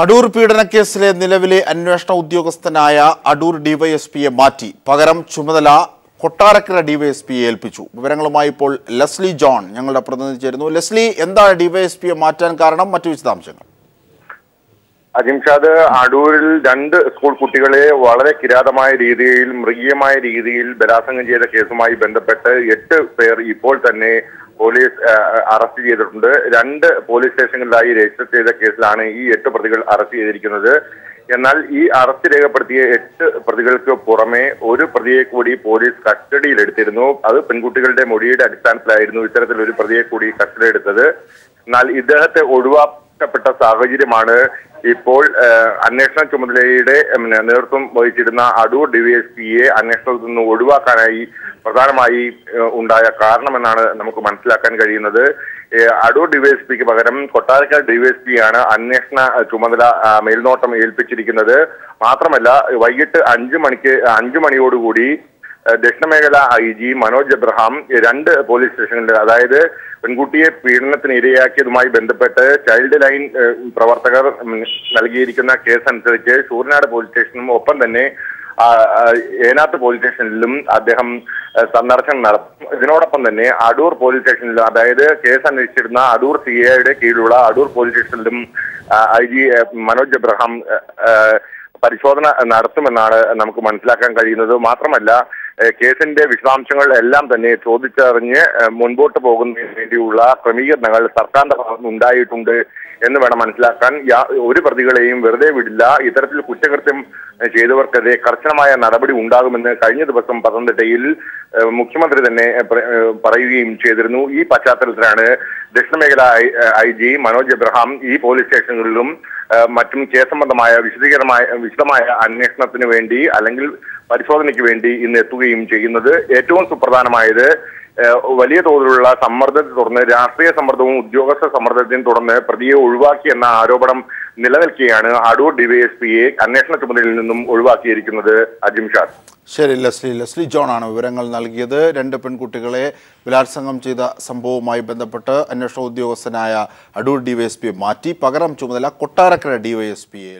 അടൂർ പീഡനക്കേസിലെ നിലവിലെ അന്വേഷണ ഉദ്യോഗസ്ഥനായ അടൂർ ഡിവൈഎസ്പിയെ മാറ്റി. പകരം ചുമതല കൊട്ടാരക്കര ഡിവൈഎസ്പിയെ ഏൽപ്പിച്ചു. വിവരങ്ങളുമായി ഇപ്പോൾ ലെസ്ലി ജോൺ ഞങ്ങളുടെ പ്രതിനിധി ചേരുന്നു ലെസ്ലി എന്താണ് ഡിവൈഎസ്പിയെ മാറ്റാൻ കാരണം? മറ്റു വിശദാംശങ്ങൾ. അജിംഷാദ് അടൂരിൽ രണ്ട് സ്കൂൾ കുട്ടികളെ വളരെ കിരാതമായ രീതിയിൽ മൃഗീയമായ രീതിയിൽ ബലാത്സംഗം ചെയ്ത കേസുമായി ബന്ധപ്പെട്ട് എട്ട് പേർ ഇപ്പോൾ തന്നെ പോലീസ് അറസ്റ്റ് ചെയ്തിട്ടുണ്ട്. രണ്ട് പോലീസ് സ്റ്റേഷനുകളിലായി രജിസ്റ്റർ ചെയ്ത കേസിലാണ് ഈ എട്ട് പ്രതികൾ അറസ്റ്റ് ചെയ്തിരിക്കുന്നത്. എന്നാൽ ഈ അറസ്റ്റ് രേഖപ്പെടുത്തിയ എട്ട് പ്രതികൾക്ക് പുറമെ ഒരു പ്രതിയെ കൂടി പോലീസ് കസ്റ്റഡിയിലെടുത്തിരുന്നു. അത് പെൺകുട്ടികളുടെ മൊഴിയുടെ അടിസ്ഥാനത്തിലായിരുന്നു ഇത്തരത്തിൽ ഒരു പ്രതിയെ കൂടി കസ്റ്റഡി എടുത്തത് എന്നാൽ ഇദ്ദേഹത്തെ ഒഴിവാക്കപ്പെട്ട സാഹചര്യമാണ് ഇപ്പോൾ അന്വേഷണ ചുമതലയുടെ നേതൃത്വം വഹിച്ചിരുന്ന അടൂർ ഡിവൈഎസ്പിയെ അന്വേഷണത്തിൽ നിന്ന് ഒഴിവാക്കാനായി പ്രധാനമായി ഉണ്ടായ കാരണമെന്നാണ് നമുക്ക് മനസ്സിലാക്കാൻ കഴിയുന്നത്. അടൂർ ഡിവൈഎസ്പിക്ക് പകരം കൊട്ടാരക്കര ഡിവൈഎസ്പിയാണ് അന്വേഷണ ചുമതല മേൽനോട്ടം ഏൽപ്പിച്ചിരിക്കുന്നത്. മാത്രമല്ല വൈകിട്ട് അഞ്ചു മണിക്ക് അഞ്ചു മണിയോടുകൂടി ദക്ഷിണമേഖല ഐ ജി മനോജ് എബ്രഹാം രണ്ട് പോലീസ് സ്റ്റേഷനുകളിൽ അതായത് പെൺകുട്ടിയെ പീഡനത്തിന് ഇരയാക്കിയതുമായി ബന്ധപ്പെട്ട് ചൈൽഡ് ലൈൻ പ്രവർത്തകർ നൽകിയിരിക്കുന്ന കേസ് അനുസരിച്ച് ശൂർനാട് പോലീസ് സ്റ്റേഷനും ഒപ്പം തന്നെ ഏനാത്ത് പോലീസ് സ്റ്റേഷനിലും അദ്ദേഹം സന്ദർശനം നടത്തും. ഇതിനോടൊപ്പം തന്നെ അടൂർ പോലീസ് സ്റ്റേഷനിലും അതായത് കേസ് അന്വേഷിച്ചിരുന്ന അടൂർ സി എയുടെ കീഴിലുള്ള അടൂർ പോലീസ് സ്റ്റേഷനിലും ഐ ജി മനോജ് എബ്രഹാം പരിശോധന നടത്തുമെന്നാണ് നമുക്ക് മനസ്സിലാക്കാൻ കഴിയുന്നത്. മാത്രമല്ല കേസിന്റെ വിശദാംശങ്ങൾ എല്ലാം തന്നെ ചോദിച്ചറിഞ്ഞ് മുൻപോട്ട് പോകുന്നതിന് വേണ്ടിയുള്ള ക്രമീകരണങ്ങൾ സർക്കാരിന്റെ ഭാഗത്ത് ഉണ്ടായിട്ടുണ്ട് എന്ന് വേണം മനസ്സിലാക്കാൻ. ഒരു പ്രതികളെയും വെറുതെ വിടില്ല. ഇത്തരത്തിൽ കുറ്റകൃത്യം ചെയ്തവർക്കെതിരെ കർശനമായ നടപടി ഉണ്ടാകുമെന്ന് കഴിഞ്ഞ ദിവസം പത്തനംതിട്ടയിൽ മുഖ്യമന്ത്രി തന്നെ പറയുകയും ചെയ്തിരുന്നു. ഈ പശ്ചാത്തലത്തിലാണ് ദക്ഷിണമേഖല ഐ- ജി മനോജ് എബ്രഹാം ഈ പോലീസ് സ്റ്റേഷനുകളിലും മറ്റും കേസ് സംബന്ധമായ വിശദീകരമായ വിശദമായ അന്വേഷണത്തിന് വേണ്ടി അല്ലെങ്കിൽ പരിശോധനയ്ക്ക് വേണ്ടി ഇന്ന് എത്തുകയും ചെയ്യുന്നത് ഏറ്റവും സുപ്രധാനമായത് വലിയ തോതിലുള്ള സമ്മർദ്ദത്തെ തുടർന്ന് രാഷ്ട്രീയ സമ്മർദ്ദവും ഉദ്യോഗസ്ഥ സമ്മർദ്ദത്തെയും തുടർന്ന് പ്രതിയെ ഒഴിവാക്കി എന്ന ആരോപണം നിലനിൽക്കുകയാണ് അടൂർ ഡിവൈഎസ്പിയെ അന്വേഷണ ചുമതലയിൽ നിന്നും ഒഴിവാക്കിയിരിക്കുന്നത് അജിംഷാദ് ശരി ലസ്ലി ലസ്ലി ജോൺ ആണ് വിവരങ്ങൾ നൽകിയത്. രണ്ട് പെൺകുട്ടികളെ ബലാത്സംഗം ചെയ്ത സംഭവവുമായി ബന്ധപ്പെട്ട് അന്വേഷണ ഉദ്യോഗസ്ഥനായ അടൂർ ഡിവൈഎസ്പിയെ മാറ്റി. പകരം ചുമതല കൊട്ടാരക്കര ഡിവൈഎസ്പിയെ